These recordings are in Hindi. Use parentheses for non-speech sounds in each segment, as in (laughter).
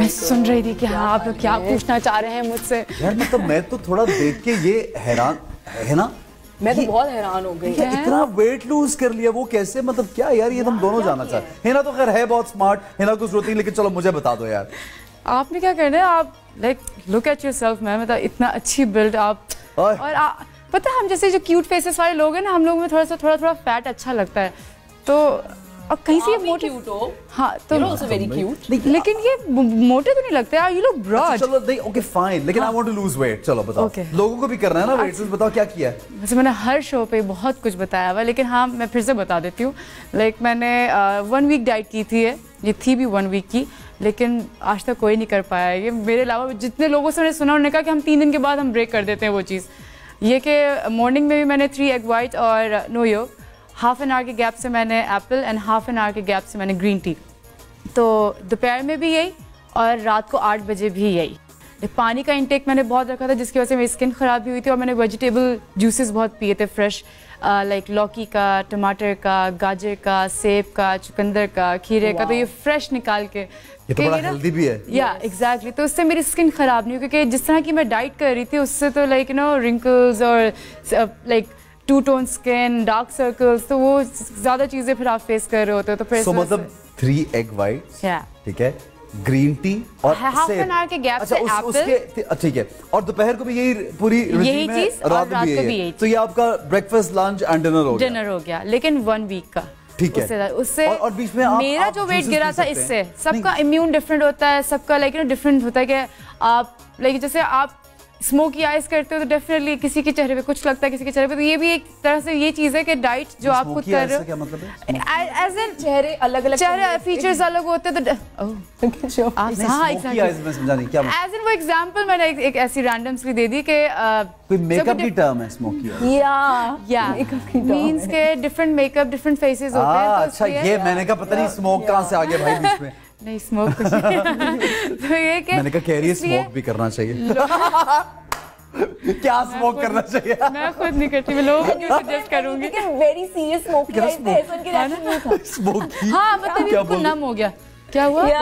मैं सुन रही थी कि हाँ आप लोग क्या पूछना चाह रहे हैं मुझसे? यार मतलब मैं तो थोड़ा देख के ये हैरान है ना? मैं तो बहुत हैरान हो गई। क्या इतना वेट लूज कर लिया वो कैसे? मतलब क्या यार ये तो हम दोनों जाना चाहते हिना तो खैर है बहुत स्मार्ट हिना कुछ रोती लेकिन चलो मुझे बता दो यार। आपने क्या करना है? आप like look at yourself ma'am मतलब इतना अच्छी बिल्ड आप ओए। और आ, पता है हम जैसे जो क्यूट फेसेस वाले लोग हैं ना हम लोग में थोड़ा सा थोड़ा थोड़ा फैट अच्छा लगता है। तो और कहीं से ये मोटे क्यूट हो। हाँ तो very cute. लेकिन ये मोटे तो नहीं लगते। यार यू लुक ब्रॉड चलो नहीं ओके फाइन लेकिन I want to lose weight चलो बताओ। Okay. लोगों को भी करना है ना वेट बताओ क्या किया है? वैसे मैंने हर शो पे बहुत कुछ बताया हुआ लेकिन हाँ मैं फिर से बता देती हूँ। लाइक मैंने वन वीक डाइट की थी ये। ये थी भी वन वीक की लेकिन आज तक कोई नहीं कर पाया। ये मेरे अलावा जितने लोगों से मैंने सुना उन्होंने कहा कि हम तीन दिन के बाद हम ब्रेक कर देते हैं वो चीज़। ये कि मॉर्निंग में भी मैंने थ्री एग वाइट और no yolk half an hour के गैप से मैंने apple and half an hour के गैप से मैंने ग्रीन टी तो दोपहर में भी यही और रात को आठ बजे भी यही। पानी का इंटेक मैंने बहुत रखा था जिसकी वजह से मेरी स्किन ख़राब भी हुई थी और मैंने वेजिटेबल जूसेस बहुत पिए थे फ्रेश लाइक लौकी का टमाटर का गाजर का सेब का चुकंदर का खीरे का तो ये फ्रेश निकाल के ये तो बड़ा ना- हेल्दी भी है। या एग्जैक्टली exactly, तो उससे मेरी स्किन ख़राब नहीं हुई क्योंकि जिस तरह की मैं डाइट कर रही थी उससे तो लाइक यू नो रिंकल्स और like to tone skin dark circles तो वो ज़्यादा चीज़ें फिर आप फेस कर रहे होते हो तो फिर वजह मतलब थ्री एग वाइट ठीक है? ग्रीन टी और के gap अच्छा, से उस, उसके ठीक है। और दोपहर को भी यही पूरी यही चीज़ रात को भी यही तो ये आपका ब्रेकफास्ट लंच एंड डिनर हो गया। डिनर हो गया लेकिन वन वीक का। ठीक है। उससे उससे और- और बीच में आप- मेरा आप जो वेट गिरा था इससे सबका इम्यून डिफरेंट होता है सबका लाइक यू नो डिफरेंट होता है कि आप लाइक जैसे आप स्मोकी आइज़ करते हो तो डेफिनेटली किसी के चेहरे पे कुछ लगता है किसी के चेहरे पे। तो ये भी एक तरह से ये चीज़ है कि डाइट जो आप खुद कर रहे हो। मतलब एज एन चेहरे अलग अलग चेहरे फीचर्स अलग होते हैं तो ओह, (laughs) जो आप- हाँ मतलब? एज इन वो एग्जांपल मैंने एक, ऐसी रैंडमली दे दी कि कोई मेकअप की टर्म है स्मोकी या या मींस के डिफरेंट मेकअप डिफरेंट फेसेस होते हैं तो अच्छा ये मैंने कहा पता नहीं स्मोक कहाँ से आ गया भाई बीच में। (laughs) नहीं स्मोक कुछ (laughs) तो ये कि मैंने कहा इसलिए स्मोक भी करना चाहिए. (laughs) क्या स्मोक करना चाहिए? मैं खुद नहीं करती मैं लोगों को सजेस्ट (laughs) करूँगी? Very serious smoke? के स्मोकी हाँ मतलब ये कुछ नम हो? गया। क्या हुआ? या।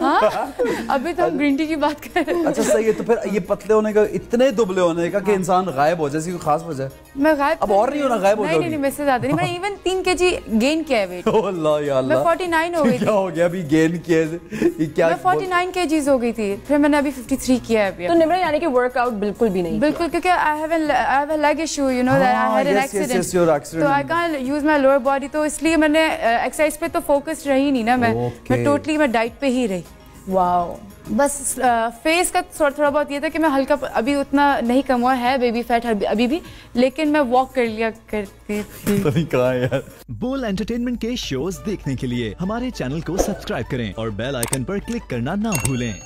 हाँ? अभी तो हम ग्रीन टी की बात कर रहे हैं। अच्छा सही है तो फिर ये पतले होने का इतने दुबले होने का कि इंसान गायब हो जाए इसकी कोई खास वजह? मैं गायब अब और नहीं होना, गायब हो नहीं नहीं नहीं मेरे से ज़्यादा नहीं मैंने इवन तीन के जी गेन किया है वेट (laughs) अल्लाह या अल्लाह मैं अल्लाह। 49 हो गई क्या हो गया अभी गेन किया है? ये क्या मैं 49 केजीज हो गई थी फिर मैंने अभी 53 किया है अभी। तो निम्रा यानी कि वर्कआउट बिल्कुल भी नहीं बिल्कुल क्योंकि I have I have a leg issue you know that हाँ, आई हैड एन एक्सीडेंट. तो I can't use my lower body तो इसलिए मैंने एक्सरसाइज पे तो फोकस रही नहीं ना मैं. मैं टोटली मैं डाइट पे ही रही। वाओ बस फेस का थोड़ा थोड़ा बहुत ये था कि मैं हल्का अभी उतना नहीं कम हुआ है बेबी फैट अभी भी लेकिन मैं वॉक कर लिया करती थी। (laughs) तो नहीं कहाँ है यार। बोल एंटरटेनमेंट के शोज़ देखने के लिए हमारे चैनल को सब्सक्राइब करें और बेल आइकन पर क्लिक करना ना भूलें।